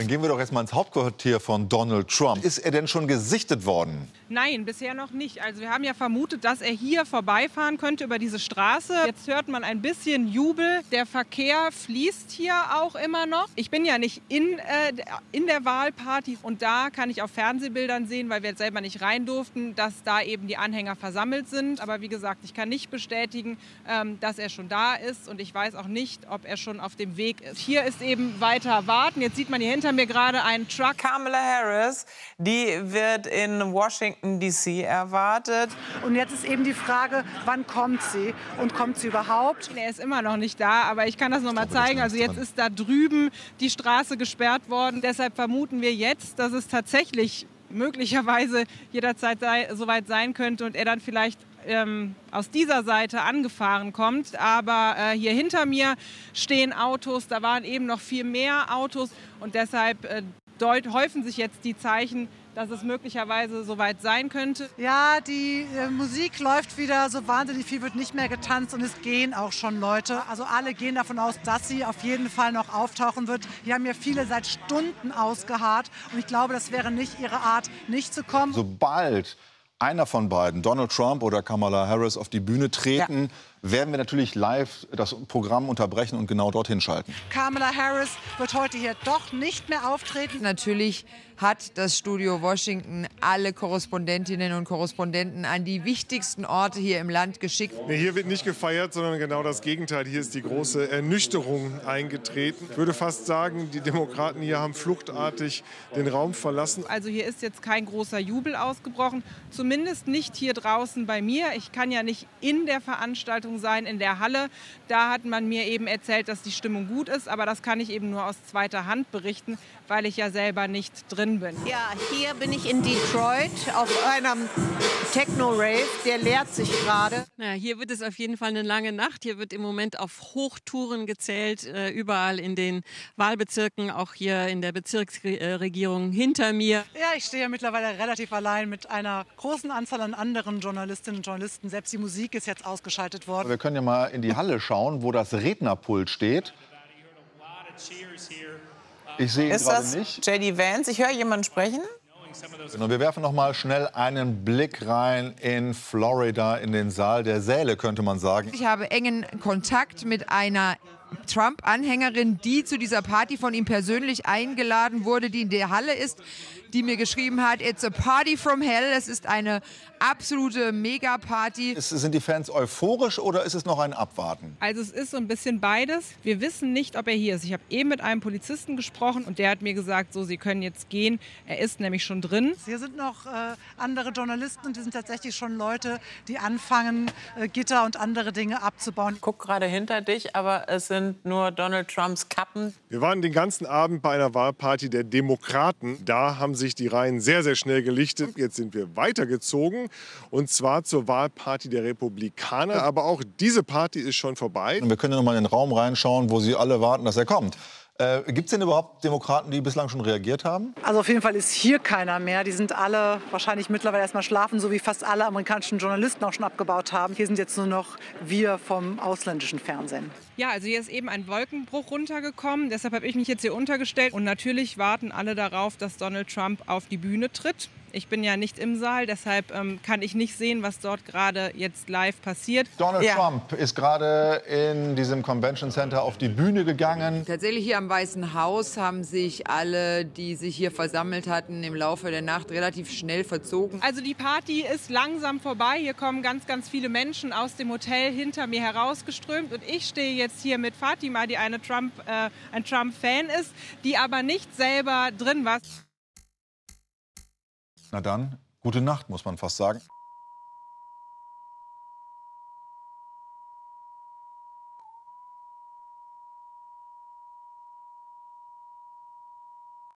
Dann gehen wir doch jetzt mal ins Hauptquartier von Donald Trump. Ist er denn schon gesichtet worden? Nein, bisher noch nicht. Also wir haben ja vermutet, dass er hier vorbeifahren könnte über diese Straße. Jetzt hört man ein bisschen Jubel. Der Verkehr fließt hier auch immer noch. Ich bin ja nicht in, äh, in der Wahlparty und da kann ich auf Fernsehbildern sehen, weil wir jetzt selber nicht rein durften, dass da eben die Anhänger versammelt sind. Aber wie gesagt, ich kann nicht bestätigen, ähm, dass er schon da ist und ich weiß auch nicht, ob er schon auf dem Weg ist. Hier ist eben weiter warten. Jetzt sieht man hier hinter mir gerade einen Truck. Kamala Harris, die wird in Washington, D.C. erwartet. Und jetzt ist eben die Frage, wann kommt sie und kommt sie überhaupt? Er ist immer noch nicht da, aber ich kann das noch mal zeigen. Also jetzt ist da drüben die Straße gesperrt worden. Deshalb vermuten wir jetzt, dass es tatsächlich möglicherweise jederzeit sei, soweit sein könnte und er dann vielleicht ähm, aus dieser Seite angefahren kommt. Aber äh, hier hinter mir stehen Autos, da waren eben noch viel mehr Autos und deshalb äh, häufen sich jetzt die Zeichen, dass es möglicherweise soweit sein könnte. Ja, die äh, Musik läuft wieder, so wahnsinnig viel wird nicht mehr getanzt und es gehen auch schon Leute. Also alle gehen davon aus, dass sie auf jeden Fall noch auftauchen wird. Hier haben ja viele seit Stunden ausgeharrt und ich glaube, das wäre nicht ihre Art, nicht zu kommen. Sobald einer von beiden, Donald Trump oder Kamala Harris, auf die Bühne treten, ja. werden wir natürlich live das Programm unterbrechen und genau dorthin schalten. Kamala Harris wird heute hier doch nicht mehr auftreten. Natürlich hat das Studio Washington alle Korrespondentinnen und Korrespondenten an die wichtigsten Orte hier im Land geschickt. Nee, hier wird nicht gefeiert, sondern genau das Gegenteil. Hier ist die große Ernüchterung eingetreten. Ich würde fast sagen, die Demokraten hier haben fluchtartig den Raum verlassen. Also hier ist jetzt kein großer Jubel ausgebrochen, zumindest nicht hier draußen bei mir. Ich kann ja nicht in der Veranstaltung sein, in der Halle. Da hat man mir eben erzählt, dass die Stimmung gut ist, aber das kann ich eben nur aus zweiter Hand berichten, weil ich ja selber nicht drin drin bin. Ja, hier bin ich in Detroit auf einem Techno-Rave, der leert sich gerade. Ja, hier wird es auf jeden Fall eine lange Nacht. Hier wird im Moment auf Hochtouren gezählt, äh, überall in den Wahlbezirken, auch hier in der Bezirksregierung hinter mir. Ja, ich stehe ja mittlerweile relativ allein mit einer großen Anzahl an anderen Journalistinnen und Journalisten. Selbst die Musik ist jetzt ausgeschaltet worden. Wir können ja mal in die Halle schauen, wo das Rednerpult steht. Ich sehe ihn Ist gerade das nicht. JD Vance? Ich höre jemanden sprechen. Genau, wir werfen noch mal schnell einen Blick rein in Florida, in den Saal der Säle, könnte man sagen. Ich habe engen Kontakt mit einer Trump-Anhängerin, die zu dieser Party von ihm persönlich eingeladen wurde, die in der Halle ist, die mir geschrieben hat, it's a party from hell. Es ist eine absolute Mega-Party. Sind die Fans euphorisch oder ist es noch ein Abwarten? Also es ist so ein bisschen beides. Wir wissen nicht, ob er hier ist. Ich habe eben mit einem Polizisten gesprochen und der hat mir gesagt, so, Sie können jetzt gehen. Er ist nämlich schon drin. Hier sind noch äh, andere Journalisten und die sind tatsächlich schon Leute, die anfangen, äh, Gitter und andere Dinge abzubauen. Ich guck gerade hinter dich, aber es sind nur Donald Trumps Kappen. Wir waren den ganzen Abend bei einer Wahlparty der Demokraten. Da haben sich die Reihen sehr, sehr schnell gelichtet. Jetzt sind wir weitergezogen und zwar zur Wahlparty der Republikaner. Aber auch diese Party ist schon vorbei. Wir können ja noch mal in den Raum reinschauen, wo Sie alle warten, dass er kommt. Äh, Gibt es denn überhaupt Demokraten, die bislang schon reagiert haben? Also auf jeden Fall ist hier keiner mehr. Die sind alle wahrscheinlich mittlerweile erstmal schlafen, so wie fast alle amerikanischen Journalisten auch schon abgebaut haben. Hier sind jetzt nur noch wir vom ausländischen Fernsehen. Ja, also hier ist eben ein Wolkenbruch runtergekommen. Deshalb habe ich mich jetzt hier untergestellt. Und natürlich warten alle darauf, dass Donald Trump auf die Bühne tritt. Ich bin ja nicht im Saal, deshalb ähm, kann ich nicht sehen, was dort gerade jetzt live passiert. Donald Ja. Trump ist gerade in diesem Convention Center auf die Bühne gegangen. Tatsächlich hier am Weißen Haus haben sich alle, die sich hier versammelt hatten, im Laufe der Nacht relativ schnell verzogen. Also die Party ist langsam vorbei. Hier kommen ganz, ganz viele Menschen aus dem Hotel hinter mir herausgeströmt. Und ich stehe jetzt hier mit Fatima, die eine Trump, äh, ein Trump-Fan ist, die aber nicht selber drin war. Na dann, gute Nacht, muss man fast sagen.